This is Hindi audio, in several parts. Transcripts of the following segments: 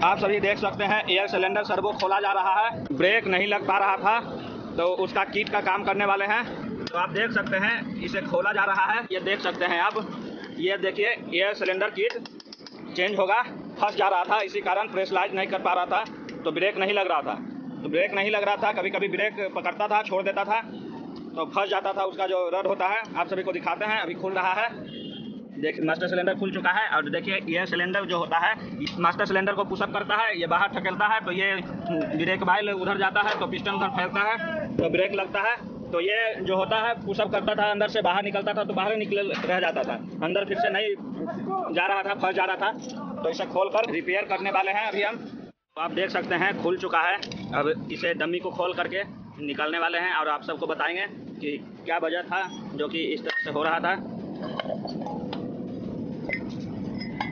आप सभी देख सकते हैं एयर सिलेंडर सर्वो खोला जा रहा है। ब्रेक नहीं लग पा रहा था तो उसका किट का काम करने वाले हैं। तो आप देख सकते हैं, इसे खोला जा रहा है। ये देख सकते हैं अब ये देखिए एयर सिलेंडर किट चेंज होगा। फंस जा रहा था, इसी कारण प्रेशलाइज नहीं कर पा रहा था तो ब्रेक नहीं लग रहा था। तो ब्रेक नहीं लग रहा था कभी कभी ब्रेक पकड़ता था, छोड़ देता था तो फंस जाता था, उसका जो रड होता है, आप सभी को दिखाते हैं, अभी खुल रहा है। देख मास्टर सिलेंडर खुल चुका है और देखिए ये सिलेंडर जो होता है मास्टर सिलेंडर को पुशअप करता है, ये बाहर ठकेलता है तो ये ब्रेक बाइल उधर जाता है तो पिस्टन उधर फैलता है तो ब्रेक लगता है तो ये जो होता है पुशअप करता था, अंदर से बाहर निकलता था तो बाहर निकल, रह जाता था, अंदर फिर से नहीं जा रहा था, फंस जा रहा था तो इसे खोल कर रिपेयर करने वाले हैं अभी हम तो आप देख सकते हैं, खुल चुका है, अब इसे डमी को खोल करके निकालने वाले हैं, और आप सबको बताएँगे कि क्या वजह था, जो कि इस तरह से हो रहा था।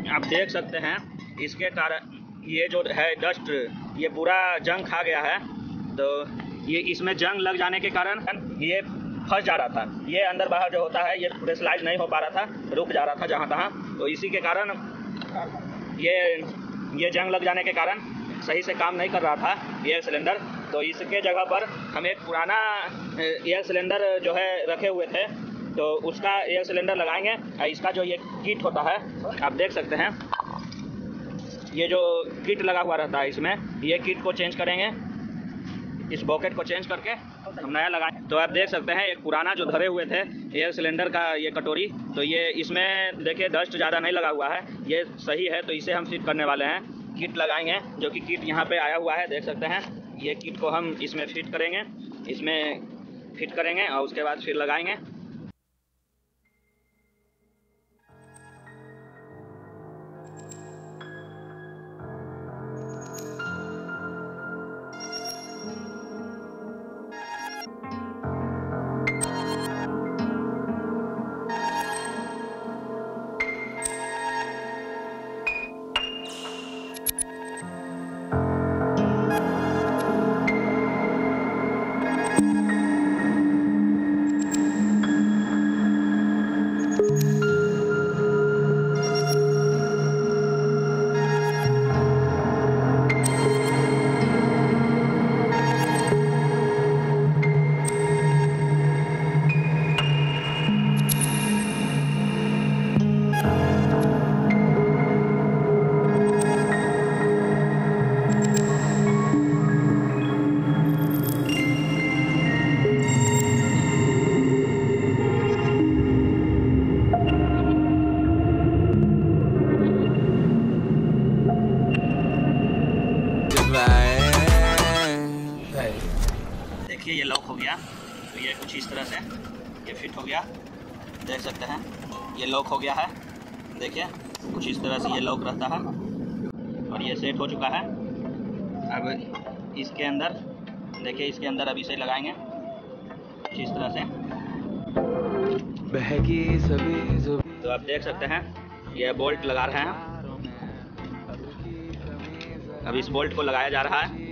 आप देख सकते हैं, इसके कारण ये जो है डस्ट ये पूरा जंग खा गया है। तो ये इसमें जंग लग जाने के कारण ये फंस जा रहा था। ये अंदर बाहर जो होता है, ये प्रेसलाइज नहीं हो पा रहा था, रुक जा रहा था जहाँ तहाँ। तो इसी के कारण ये ये जंग लग जाने के कारण सही से काम नहीं कर रहा था एयर सिलेंडर तो इसके जगह पर हम एक पुराना एयर सिलेंडर जो है रखे हुए थे। तो उसका एयर सिलेंडर लगाएँगे। और इसका जो ये किट होता है, आप देख सकते हैं। ये जो किट लगा हुआ रहता है इसमें, ये किट को चेंज करेंगे। इस बॉकेट को चेंज करके हम नया लगाएँ तो आप देख सकते हैं एक पुराना जो धरे हुए थे एयर सिलेंडर का ये कटोरी तो ये इसमें देखिए डस्ट ज़्यादा नहीं लगा हुआ है। ये सही है तो इसे हम फिट करने वाले हैं। किट लगाएँगे, जो कि किट यहाँ पे आया हुआ है, देख सकते हैं। ये किट को हम इसमें फिट करेंगे, इसमें फिट करेंगे, और उसके बाद फिर लगाएँगे। देखिए ये लॉक हो गया। तो ये कुछ इस तरह से ये फिट हो गया। देख सकते हैं ये लॉक हो गया है। देखिए कुछ इस तरह से ये लॉक रहता है। और ये सेट हो चुका है। अब इसके अंदर देखिए इसके अंदर अब इसे लगाएँगे। कुछ इस तरह से। बहकी सभी तो आप देख सकते हैं ये बोल्ट लगा रहे हैं। अब इस बोल्ट को लगाया जा रहा है।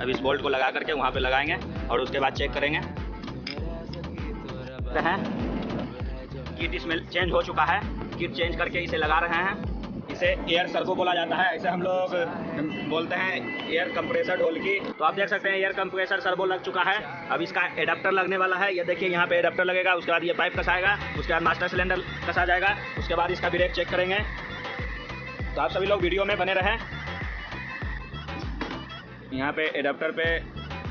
अब इस बोल्ट को लगा करके वहाँ पे लगाएँगे और उसके बाद चेक करेंगे। तो किट इसमें चेंज हो चुका है। किट चेंज करके इसे लगा रहे हैं। इसे एयर सर्वो बोला जाता है। ऐसे हम लोग बोलते हैं एयर कंप्रेसर ढोल की। तो आप देख सकते हैं, एयर कंप्रेसर सर्वो लग चुका है। अब इसका एडाप्टर लगने वाला है। ये देखिए, यहाँ पे एडाप्टर लगेगा। उसके बाद ये पाइप कसाएगा। उसके बाद मास्टर सिलेंडर कसा जाएगा। उसके बाद इसका ब्रेक चेक करेंगे। तो आप सभी लोग वीडियो में बने रहें। यहाँ पे एडाप्टर पे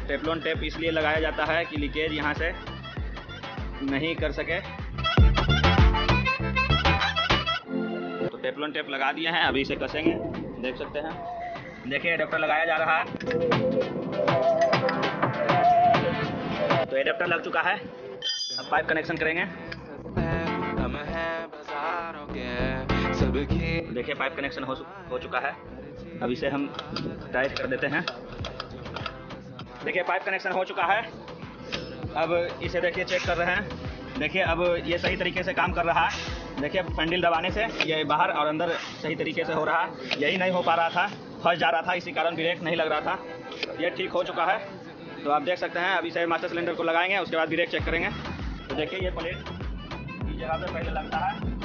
टेफलॉन टेप इसलिए लगाया जाता है कि लीकेज यहाँ से नहीं कर सके। तो टेफलॉन टेप लगा दिए हैं, अभी इसे कसेंगे, देख सकते हैं। देखिए एडाप्टर लगाया जा रहा है। तो एडाप्टर लग चुका है। अब पाइप कनेक्शन करेंगे। देखिए पाइप कनेक्शन हो हो चुका है। अब इसे हम टाइट कर देते हैं। देखिए पाइप कनेक्शन हो चुका है। अब इसे देखिए चेक कर रहे हैं। देखिए, अब ये सही तरीके से काम कर रहा है। देखिए, पैंडल दबाने से ये बाहर और अंदर सही तरीके से हो रहा है। यही नहीं हो पा रहा था, फंस जा रहा था, इसी कारण ब्रेक नहीं लग रहा था। ये ठीक हो चुका है। तो आप देख सकते हैं अभी से मास्टर सिलेंडर को लगाएँगे, उसके बाद ब्रेक चेक करेंगे। तो देखिए, ये प्लेट जगह पे पहले लगता है।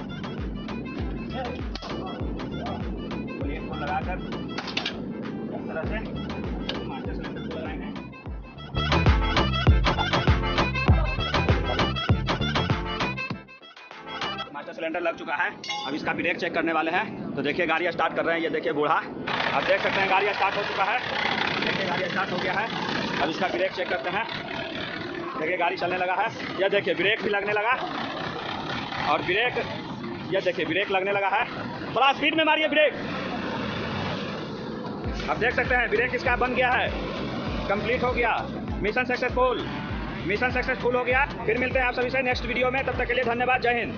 प्लेट को लगाकर तरह से मास्टर सिलेंडर लग चुका है। अब इसका ब्रेक चेक करने वाले हैं। तो देखिए गाड़ी स्टार्ट कर रहे हैं। ये देखिए बूढ़ा। अब देख सकते हैं गाड़ी स्टार्ट हो चुका है। देखिए गाड़ी स्टार्ट हो गया है। अब इसका ब्रेक चेक करते हैं। देखिए, गाड़ी चलने लगा है। यह देखिए ब्रेक भी लगने लगा। और ब्रेक यह देखिए ब्रेक लगने लगा है। बड़ा स्पीड में मारिए ब्रेक आप देख सकते हैं ब्रेक इसका बन गया है। कंप्लीट हो गया। मिशन सक्सेसफुल मिशन सक्सेसफुल हो गया। फिर मिलते हैं आप सभी से नेक्स्ट वीडियो में। तब तक के लिए धन्यवाद। जय हिंद।